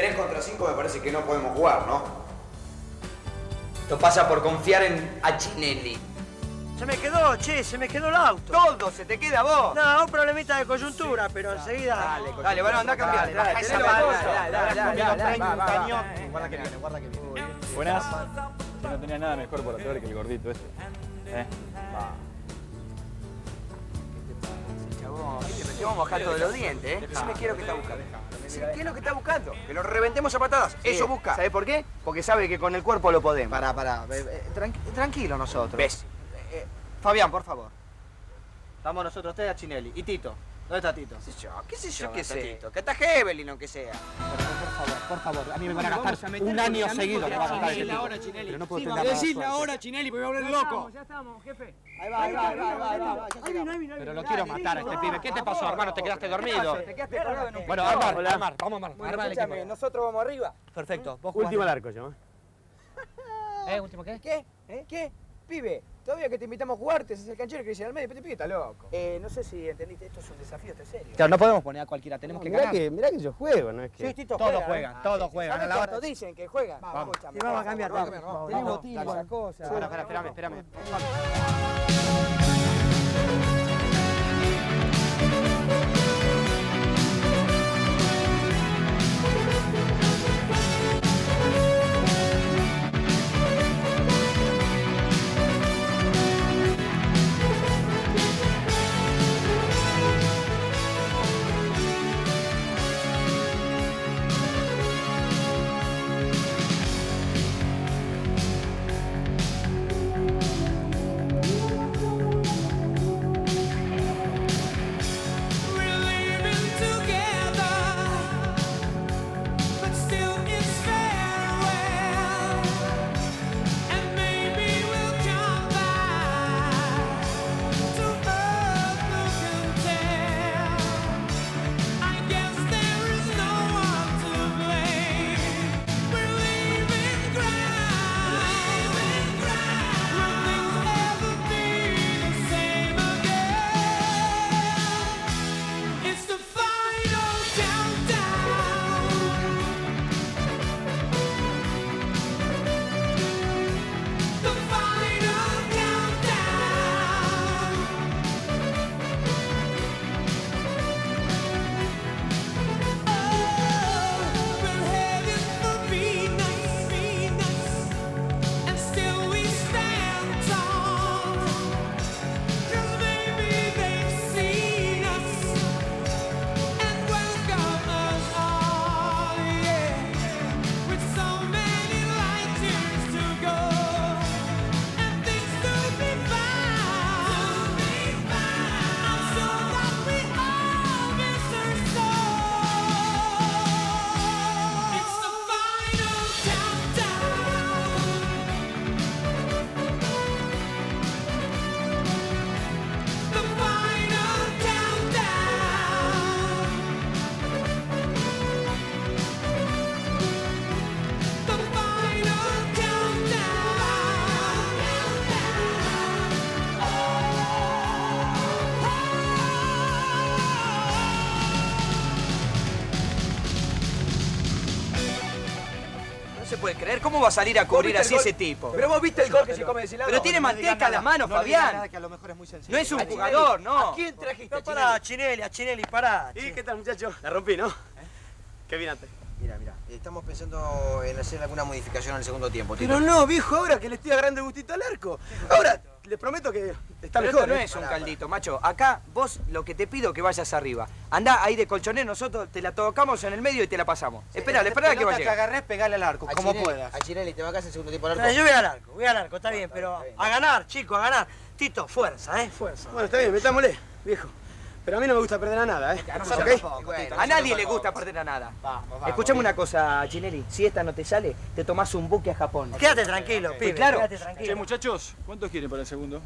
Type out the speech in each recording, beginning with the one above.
3 contra 5 me parece que no podemos jugar, ¿no? Esto pasa por confiar en Achinelli. Se me quedó, che, se me quedó el auto. Todo se te queda a vos. No, un problemita de coyuntura, pero enseguida... Dale, dale, bueno, anda a cambiar. Dale, dale, dale, dale, dale, dale, Va, va, va, va. Guarda que viene, guarda que viene. Buenas. Yo no tenía nada mejor por hacer que el gordito este. ¿Eh? Chabón, ¿qué te pensé? Vamos a bajar todos los dientes, ¿eh? Es lo que está buscando. Qué es lo que está buscando. Que lo reventemos a patadas. Eso busca. ¿Sabes por qué? Porque sabe que con el cuerpo lo podemos. Pará, pará. eh, eh, tranqui- tranquilo nosotros. ¿Ves? Eh, Fabián, por favor. Estamos nosotros tres a Chinelli. ¿Y Tito? ¿Dónde está Tito? ¿Qué sé yo? ¿Qué sé yo qué sé? Tatito. Que está Hebelin o que sea. Por favor, por favor. A mí me van a gastar un año seguido. Me van a gastar ese tipo. Pero no puedo tener la hora, Chinelli, porque voy a volver loco. Ya estamos, jefe. Ahí va, ahí va, ahí va, ahí ahí. Pero lo quiero matar a este pibe. ¿Qué te pasó, hermano? ¿Te quedaste dormido? Te quedaste colgado en un Bueno, armar, armar. Vamos a armar. Bueno, Armar el escúchame, equipo. nosotros vamos arriba. Perfecto. Último al arco, yo. ¿Eh? ¿Último qué? ¿Qué? ¿Eh? ¿Qué? Pibe, todavía que te invitamos a jugar, te haces el canchero que dice al medio, pero este pibe está loco. Eh, no sé si entendiste, esto es un desafío, esto es serio. Claro, no podemos poner a cualquiera. Tenemos que Mirá ganar. que, mirá que yo juego, ¿no es que...? Sí, Tito, Todos juegan, juegan, ¿eh? todos Sí, sí, juegan. ¿sabes A la hora- cuánto dicen que juegan? Vamos. Escúchame, Sí, vamos a por cambiar, vamos, vamos, vamos, Tenemos vamos, tiempo, dale. la cosa. Espera, espera, espérame, espérame. Puede creer. ¿Cómo va a salir a cubrir así ese tipo? Pero vos viste el gol que se come de ese lado. Pero tiene manteca en las manos, Fabián. No es un jugador, no. ¿A quién trajiste? No, pará, Chinelli, a Chinelli, pará. ¿Y qué tal, muchacho? La rompí, ¿no? Qué bien antes. Mira, mira, estamos pensando en hacer alguna modificación al segundo tiempo, Tito. Pero no, viejo, ahora que le estoy agarrando gustito al arco. Ahora, les prometo que está Pero mejor. esto no ¿eh? es un caldito, macho. Acá vos lo que te pido que vayas arriba. Andá ahí de colchonero, nosotros te la tocamos en el medio y te la pasamos. Esperá, esperá que Pelota vaya. que agarrés, pegale al arco, A como puedas. A Chinelli, ¿te bancás el segundo tiempo al arco? No, yo voy al arco, voy al arco, está bien, pero a ganar, chico, a ganar. Tito, fuerza, ¿eh? Fuerza. Bueno, está bien, metámosle, viejo. Pero a mí no me gusta perder a nada, ¿eh? A nadie le gusta perder a nada. Escuchame una cosa, Chinelli. Si esta no te sale, te tomás un buque a Japón. Quédate tranquilo, pibe, claro. quédate Che, tranquilo. muchachos, ¿cuántos quieren para el segundo?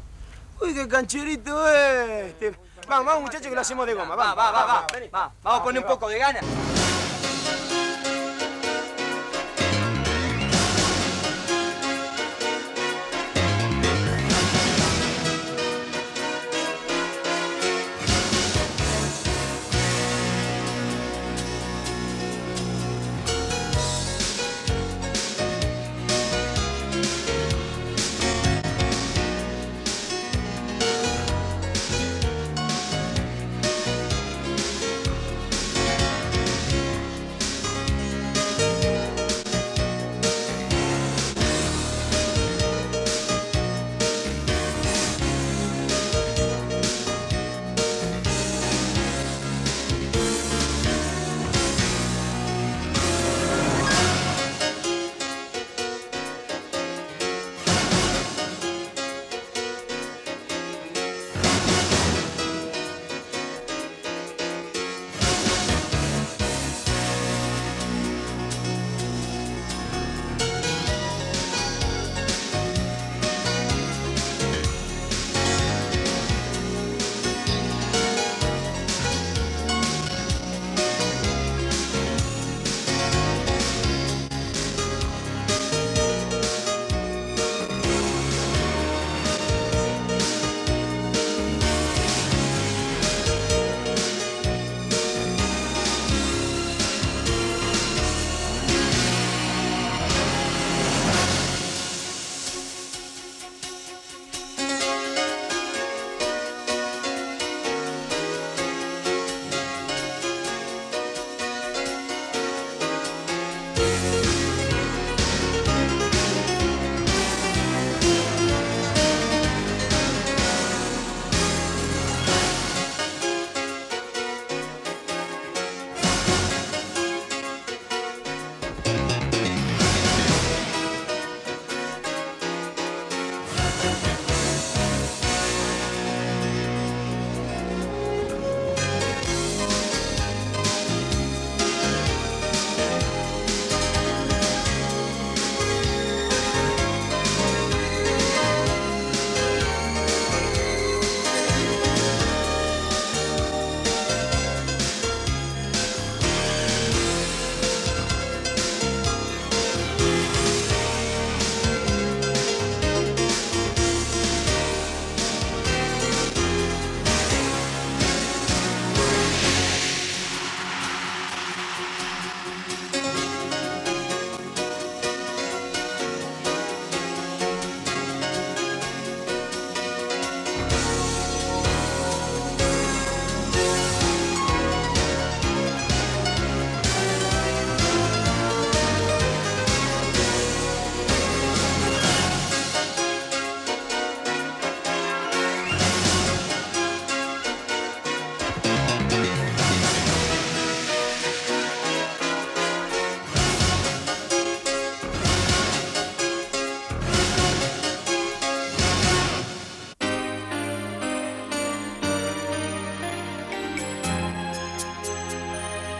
Uy, qué cancherito este. Vamos, vamos, muchachos, que lo hacemos de goma. Va, Vamos, va, va, va. Va, vamos a poner un poco de ganas.